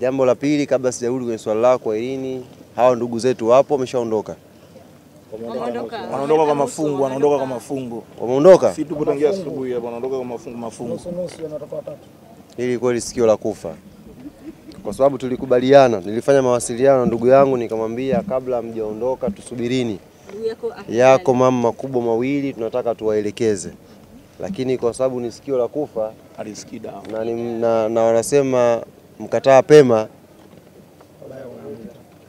Jambo la pili, kabla sijarudi kwenye swali lako Elini, hawa ndugu zetu wapo, wameshaondoka, Wanaondoka kwa mafungu, wanaondoka kwa mafungu. wameondoka. Si tupo tangia asubuhi hapa, wanaondoka kwa mafungu mafungu. Hili kweli sikio la kufa, kwa sababu tulikubaliana, nilifanya mawasiliano na ndugu yangu nikamwambia, kabla mjaondoka tusubirini, yako mama makubwa mawili tunataka tuwaelekeze, lakini kwa sababu ni sikio la kufa na, na, na wanasema mkataa pema,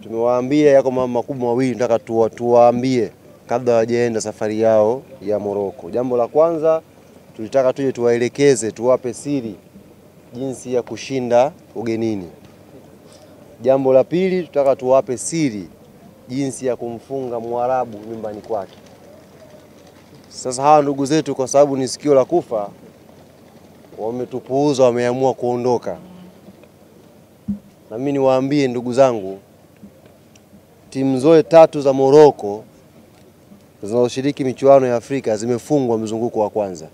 tumewaambia yako mambo makubwa mawili nataka tuwa, tuwaambie kabla hawajaenda safari yao ya Moroko. Jambo la kwanza tulitaka tuje tuwaelekeze, tuwape siri jinsi ya kushinda ugenini. Jambo la pili tutaka tuwape siri jinsi ya kumfunga Mwarabu nyumbani kwake. Sasa hawa ndugu zetu kwa sababu ni sikio la kufa wametupuuza, wameamua kuondoka. Na mimi niwaambie ndugu zangu, timu zote tatu za Moroko zinazoshiriki michuano ya Afrika zimefungwa mzunguko wa kwanza.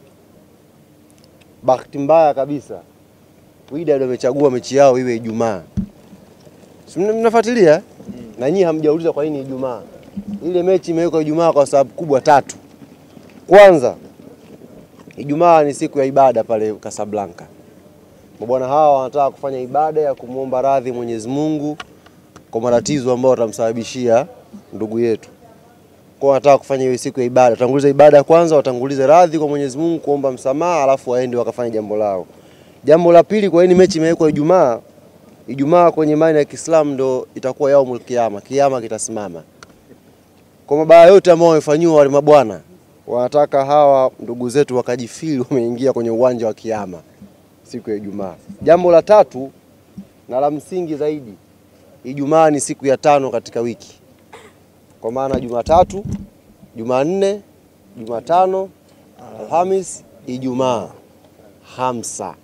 Bahati mbaya kabisa, Wydad wamechagua mechi yao iwe Ijumaa. Mnafuatilia eh? na nyinyi hamjauliza kwa nini Ijumaa. Ile mechi imewekwa Ijumaa kwa sababu kubwa tatu. Kwanza, Ijumaa ni siku ya ibada pale Casablanca. Mabwana hawa wanataka kufanya ibada ya kumwomba radhi Mwenyezi Mungu kwa matatizo ambayo watamsababishia ndugu yetu. Kwa wanataka kufanya hiyo siku ya ibada. Watanguliza ibada kwanza, watangulize radhi kwa Mwenyezi Mungu, kuomba msamaha, alafu waende wakafanya jambo lao. Jambo la pili, kwa nini mechi imewekwa Ijumaa? Ijumaa kwenye imani ya Kiislamu ndo itakuwa yaumul kiyama, kiyama kitasimama. Kwa mabaya yote ambayo wamefanyiwa wale mabwana, wanataka hawa ndugu zetu wakajifili wameingia kwenye uwanja wa kiyama siku ya Ijumaa. Jambo la tatu na la msingi zaidi, Ijumaa ni siku ya tano katika wiki, kwa maana Jumatatu, Jumanne, Jumatano, Alhamis, Ijumaa, hamsa.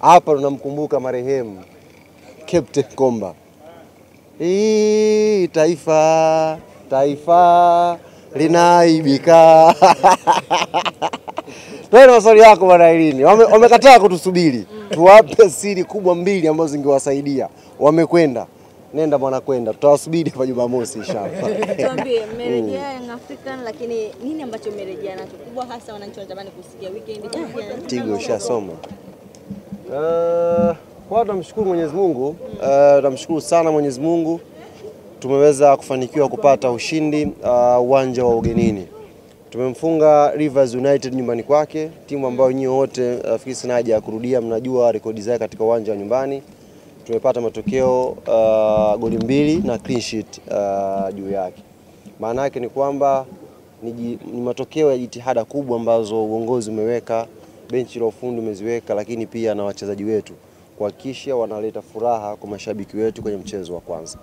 Hapa tunamkumbuka marehemu Captain Komba. Hii taifa taifa linaibika. Tuende maswali yako bwana. Wame- Wamekataa kutusubiri, tuwape siri kubwa mbili ambazo zingewasaidia. Wamekwenda, nenda bwana, kwenda, tutawasubiri hapa Jumamosi inshallah. Tuambie, mmerejea Young African, lakini nini ambacho mmerejea nacho kubwa hasa wananchi wanatamani kusikia weekend champion? Tigo ushasoma. Uh, kwa tunamshukuru Mwenyezi Mungu, uh, tunamshukuru sana Mwenyezi Mungu tumeweza kufanikiwa kupata ushindi uh, uwanja wa ugenini. Tumemfunga Rivers United nyumbani kwake, timu ambayo nyinyi wote nafikiri sina haja ya kurudia, mnajua rekodi zake katika uwanja wa nyumbani. Tumepata matokeo uh, goli mbili na clean sheet uh, juu yake. Maana yake ni kwamba ni, ni matokeo ya jitihada kubwa ambazo uongozi umeweka, benchi la ufundi umeziweka, lakini pia na wachezaji wetu kuhakikisha wanaleta furaha kwa mashabiki wetu kwenye mchezo wa kwanza.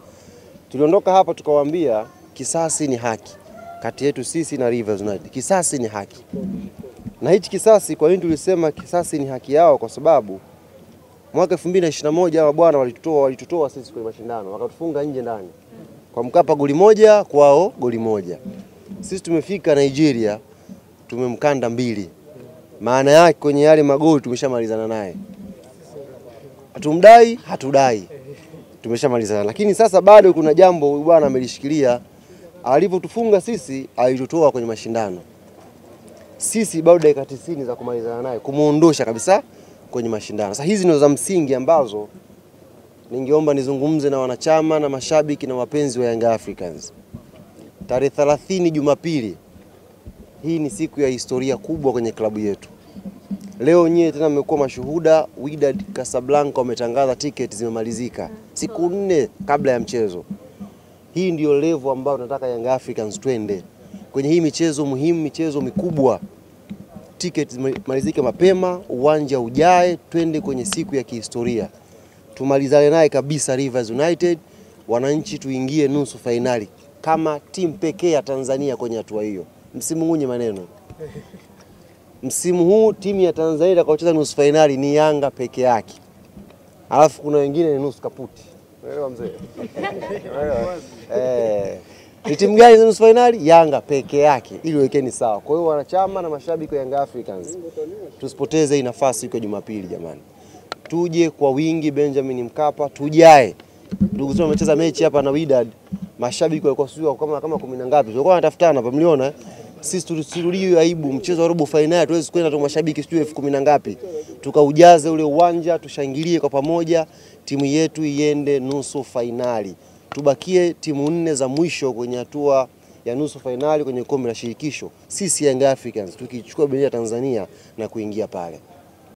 Tuliondoka hapa tukawaambia kisasi ni haki kati yetu sisi na Rivers United. Kisasi ni haki, na hichi kisasi, kwa nini tulisema kisasi ni haki yao? Kwa sababu mwaka 2021 hawa bwana walitutoa walitutoa sisi kwenye mashindano, wakatufunga nje ndani kwa Mkapa goli moja, kwao goli moja. Sisi tumefika Nigeria tumemkanda mbili, maana yake kwenye yale magoli tumeshamalizana naye, hatumdai hatudai, tumeshamalizana. Lakini sasa bado kuna jambo bwana amelishikilia, alivyotufunga sisi alitutoa kwenye mashindano, sisi bado dakika tisini za kumalizana naye, kumuondosha kabisa kwenye mashindano. Sasa hizi ndio za msingi ambazo ningeomba nizungumze na wanachama na mashabiki na wapenzi wa Young Africans. Tarehe 30 Jumapili, hii ni siku ya historia kubwa kwenye klabu yetu. Leo nyie tena mmekuwa mashuhuda, Wydad Casablanca wametangaza tiketi zimemalizika siku nne kabla ya mchezo. Hii ndio level ambayo tunataka Young Africans twende kwenye hii michezo muhimu, michezo mikubwa. Tiketi zimalizike mapema, uwanja ujae, twende kwenye siku ya kihistoria tumalizane naye kabisa Rivers United, wananchi tuingie nusu fainali kama timu pekee ya Tanzania kwenye hatua hiyo. msimu Msimungunye maneno. Msimu huu timu ya Tanzania itakayocheza nusu fainali ni Yanga peke yake, alafu kuna wengine ni nusu kaputi. Unaelewa mzee? Eh, ni timu gani za nusu fainali? Yanga peke yake, ili wekeni sawa. Kwa hiyo wanachama na mashabiki wa Young Africans, tusipoteze hii nafasi ya Jumapili jamani. tuje kwa wingi Benjamin Mkapa, tujae. Ndugu zetu wamecheza mechi hapa na Wydad, mashabiki walikuwa sio kama kama kumi na ngapi, walikuwa wanatafutana hapa, mliona eh? Sisi tusirudie hiyo aibu. Mchezo wa robo fainali tuwezi kwenda tu mashabiki sijui elfu kumi na ngapi, tukaujaze ule uwanja, tushangilie kwa pamoja, timu yetu iende nusu fainali, tubakie timu nne za mwisho kwenye hatua ya nusu fainali kwenye kombe la shirikisho, sisi Young Africans tukichukua bendera ya Tanzania na kuingia pale.